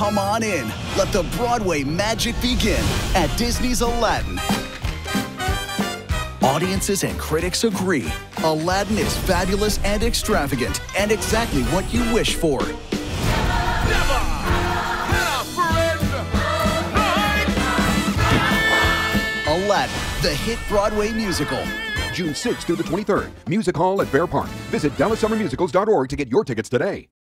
Come on in. Let the Broadway magic begin at Disney's Aladdin. Audiences and critics agree. Aladdin is fabulous and extravagant, and exactly what you wish for. Aladdin, the hit Broadway musical. June 6th through the 23rd. Music Hall at Fair Park. Visit DallasSummerMusicals.org to get your tickets today.